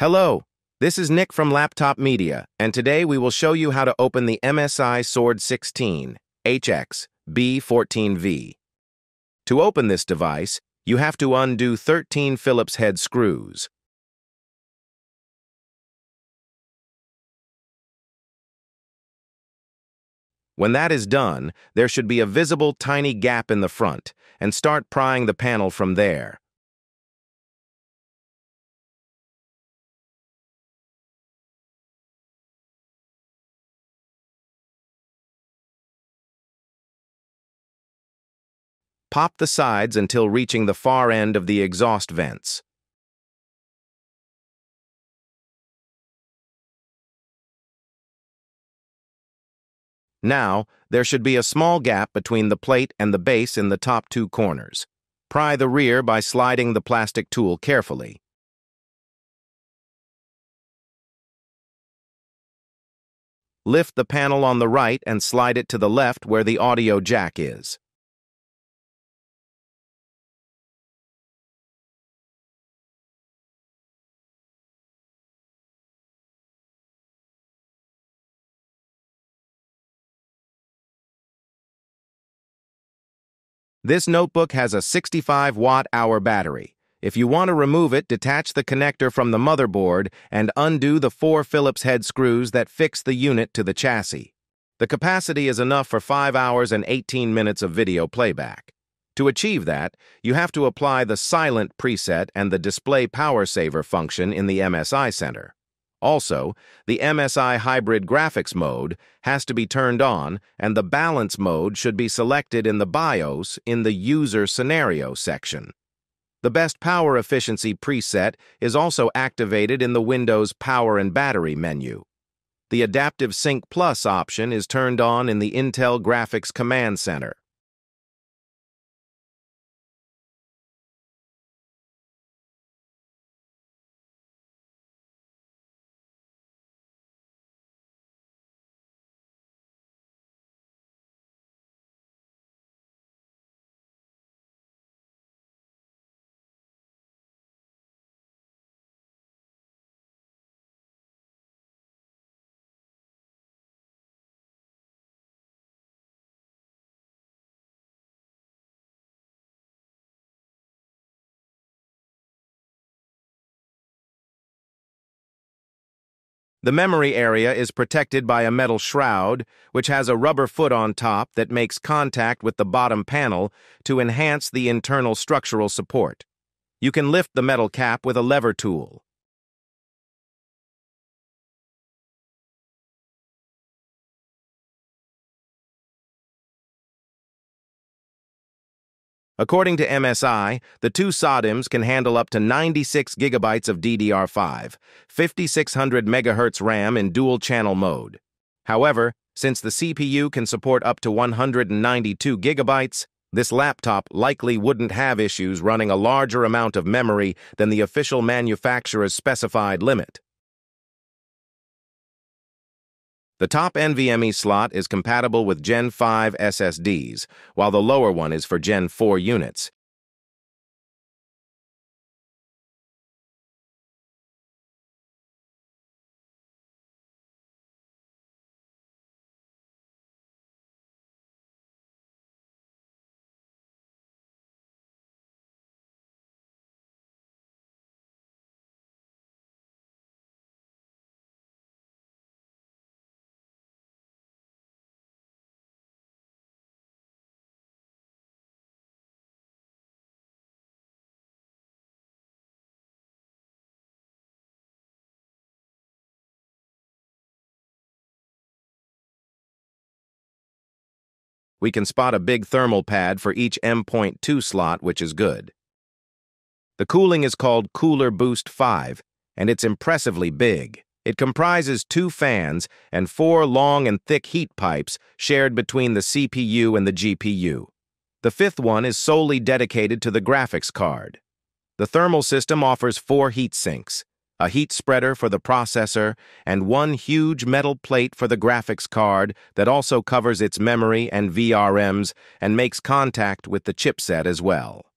Hello, this is Nick from Laptop Media, and today we will show you how to open the MSI Sword 16 HX B14V. To open this device, you have to undo 13 Phillips head screws. When that is done, there should be a visible tiny gap in the front, and start prying the panel from there. Pop the sides until reaching the far end of the exhaust vents. Now, there should be a small gap between the plate and the base in the top two corners. Pry the rear by sliding the plastic tool carefully. Lift the panel on the right and slide it to the left where the audio jack is. This notebook has a 65 watt-hour battery. If you want to remove it, detach the connector from the motherboard and undo the four Phillips head screws that fix the unit to the chassis. The capacity is enough for 5 hours and 18 minutes of video playback. To achieve that, you have to apply the Silent preset and the Display Power Saver function in the MSI Center. Also, the MSI Hybrid Graphics mode has to be turned on and the Balance mode should be selected in the BIOS in the User Scenario section. The Best Power Efficiency preset is also activated in the Windows Power and Battery menu. The Adaptive Sync Plus option is turned on in the Intel Graphics Command Center. The memory area is protected by a metal shroud, which has a rubber foot on top that makes contact with the bottom panel to enhance the internal structural support. You can lift the metal cap with a lever tool. According to MSI, the two SODIMMs can handle up to 96 gigabytes of DDR5, 5600 MHz RAM in dual-channel mode. However, since the CPU can support up to 192 gigabytes, this laptop likely wouldn't have issues running a larger amount of memory than the official manufacturer's specified limit. The top NVMe slot is compatible with Gen 5 SSDs, while the lower one is for Gen 4 units. We can spot a big thermal pad for each M.2 slot, which is good. The cooling is called Cooler Boost 5, and it's impressively big. It comprises two fans and four long and thick heat pipes shared between the CPU and the GPU. The fifth one is solely dedicated to the graphics card. The thermal system offers four heat sinks, a heat spreader for the processor, and one huge metal plate for the graphics card that also covers its memory and VRMs and makes contact with the chipset as well.